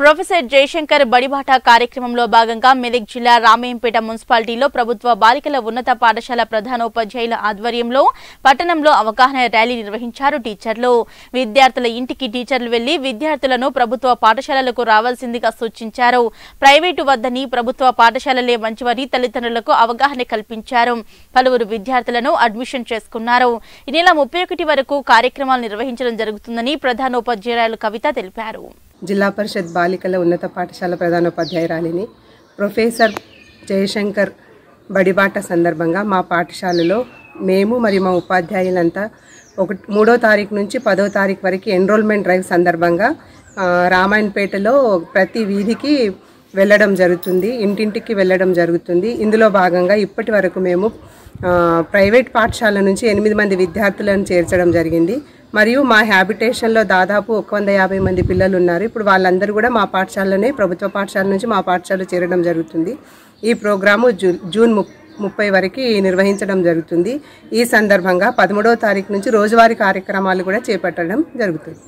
Professor Jayashankar బడిబాట కార్యక్రమంలో భాగంగా మెదక్ జిల్లా రామేంపేట మున్సిపాలిటీలో ప్రభుత్వ బాలికల ఉన్నత పాఠశాల ప్రధానోపాధ్యాయుల ఆధ్వర్యంలో పట్టణంలో అవగాహన ర్యాలీ నిర్వహించారు టీచర్లు. విద్యార్థుల ఇంటికి టీచర్లు వెళ్ళి విద్యార్థులను ప్రభుత్వ పాఠశాలలకు రావాల్సిందిగా సూచించారు. ప్రైవేటు వద్దని ప్రభుత్వ పాఠశాలలే మంచివని తల్లిదండ్రులకు అవగాహన కల్పించారు. పలువురు విద్యార్థులను అడ్మిషన్ చేసుకున్నారు. ఈ నెల ముప్పై ఒకటి వరకు కార్యక్రమాలు నిర్వహించడం జరుగుతుందని ప్రధానోపాధ్యాయురాలు కవిత తెలిపారు. జిల్లా పరిషత్ బాలికల ఉన్నత పాఠశాల ప్రధానోపాధ్యాయురాలిని ప్రొఫెసర్ జయశంకర్ బడిబాట సందర్భంగా మా పాఠశాలలో మేము మరియు మా ఉపాధ్యాయులంతా ఒక మూడో తారీఖు నుంచి పదో తారీఖు వరకు ఎన్రోల్మెంట్ డ్రైవ్ సందర్భంగా రామాయణపేటలో ప్రతి వీధికి వెళ్ళడం జరుగుతుంది ఇంటింటికి వెళ్ళడం జరుగుతుంది. ఇందులో భాగంగా ఇప్పటి వరకు మేము ప్రైవేట్ పాఠశాల నుంచి ఎనిమిది మంది విద్యార్థులను చేర్చడం జరిగింది. మరియు మా హ్యాబిటేషన్లో దాదాపు ఒక వంద యాభై మంది పిల్లలు ఉన్నారు ఇప్పుడు వాళ్ళందరూ కూడా మా పాఠశాలనే ప్రభుత్వ పాఠశాల నుంచి మా పాఠశాల చేరడం జరుగుతుంది. ఈ ప్రోగ్రాము జూ జూన్ ముప్పై వరకు నిర్వహించడం జరుగుతుంది. ఈ సందర్భంగా పదమూడవ తారీఖు నుంచి రోజువారీ కార్యక్రమాలు కూడా చేపట్టడం జరుగుతుంది.